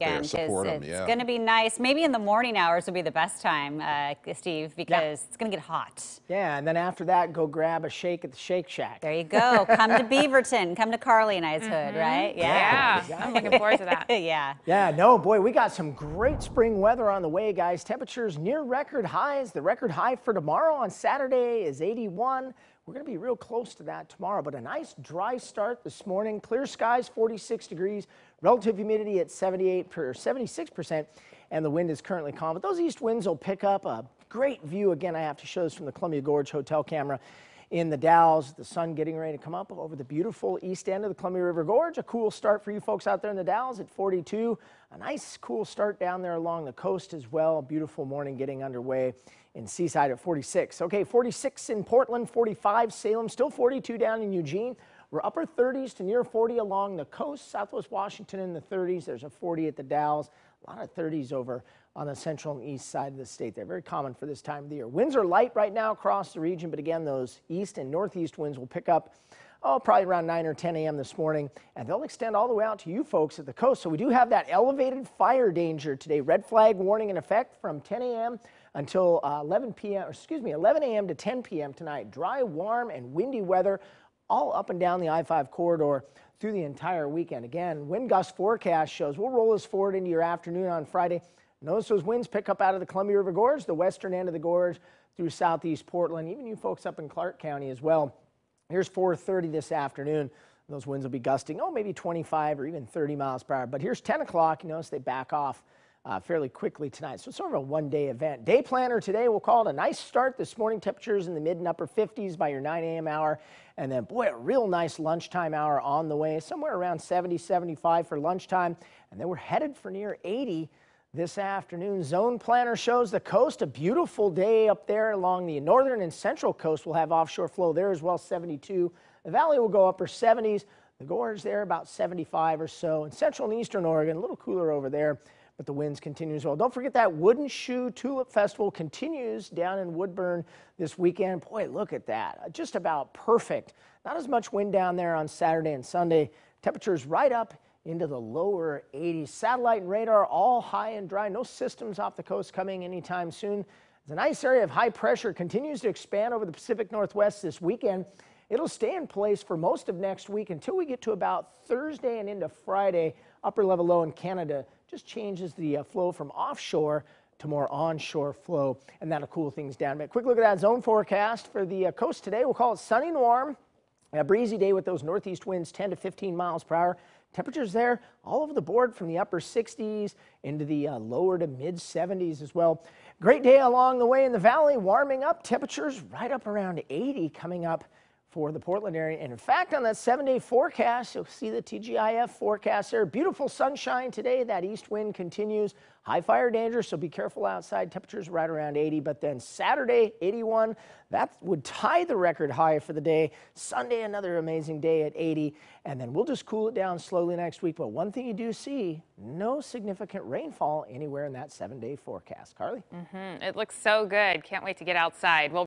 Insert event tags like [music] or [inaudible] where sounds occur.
weekend support 'em, it's yeah. going to be nice. Maybe in the morning hours will be the best time, uh, Steve, because it's going to get hot. Yeah, and then after that, go grab a shake at the Shake Shack. There you go. come to [laughs] Beaverton. Come to Carly and I's Hood, right? Yeah, I'm looking forward to that. [laughs] yeah. Yeah, no, boy, we got some great spring weather on the way, guys. Temperatures near record highs. The record high for tomorrow on Saturday is 81. We're going to be real close to that tomorrow, but a nice dry start this morning. Clear skies, 46 degrees. Relative humidity at 78 per 76%, and the wind is currently calm. But those east winds will pick up a great view. Again, I have to show this from the Columbia Gorge Hotel camera in the Dalles. The sun getting ready to come up over the beautiful east end of the Columbia River Gorge. A cool start for you folks out there in the Dalles at 42. A nice cool start down there along the coast as well. Beautiful morning getting underway in Seaside at 46. Okay, 46 in Portland, 45 Salem, still 42 down in Eugene. We're upper 30s to near 40 along the coast, southwest Washington in the 30s. There's a 40 at the Dalles, a lot of 30s over on the central and east side of the state. They're very common for this time of the year. Winds are light right now across the region, but again, those east and northeast winds will pick up oh, probably around 9 or 10 a.m. this morning, and they'll extend all the way out to you folks at the coast. So we do have that elevated fire danger today. Red flag warning in effect from 10 a.m. until uh, 11 p.m., excuse me, 11 a.m. to 10 p.m. tonight. Dry, warm, and windy weather all up and down the I-5 corridor through the entire weekend. Again, wind gust forecast shows we'll roll this forward into your afternoon on Friday. Notice those winds pick up out of the Columbia River Gorge, the western end of the gorge through southeast Portland, even you folks up in Clark County as well. Here's 4:30 this afternoon. Those winds will be gusting, oh, maybe 25 or even 30 miles per hour. But here's 10 o'clock. You notice they back off uh, fairly quickly tonight. So it's sort of a one-day event. Day planner today, we'll call it a nice start this morning. Temperatures in the mid and upper 50s by your 9 a.m. hour. And then, boy, a real nice lunchtime hour on the way, somewhere around 70, 75 for lunchtime. And then we're headed for near 80 this afternoon. Zone planner shows the coast, a beautiful day up there along the northern and central coast. We'll have offshore flow there as well, 72. The valley will go upper 70s. The gorge there about 75 or so. In central and eastern Oregon, a little cooler over there but the winds continue as well. Don't forget that Wooden Shoe Tulip Festival continues down in Woodburn this weekend. Boy, look at that. Just about perfect. Not as much wind down there on Saturday and Sunday. Temperatures right up into the lower 80s. Satellite and radar all high and dry. No systems off the coast coming anytime soon. The nice area of high pressure continues to expand over the Pacific Northwest this weekend. It'll stay in place for most of next week until we get to about Thursday and into Friday. Upper level low in Canada just changes the uh, flow from offshore to more onshore flow, and that'll cool things down. But quick look at that zone forecast for the uh, coast today. We'll call it sunny and warm. A breezy day with those northeast winds 10 to 15 miles per hour. Temperatures there all over the board from the upper 60s into the uh, lower to mid 70s as well. Great day along the way in the valley, warming up. Temperatures right up around 80 coming up for the Portland area. And in fact, on that seven day forecast, you'll see the TGIF forecast there. Beautiful sunshine today. That east wind continues. High fire danger, so be careful outside. Temperatures right around 80. But then Saturday, 81. That would tie the record high for the day. Sunday, another amazing day at 80. And then we'll just cool it down slowly next week. But one thing you do see no significant rainfall anywhere in that seven day forecast. Carly? Mm, it looks so good. Can't wait to get outside. Well,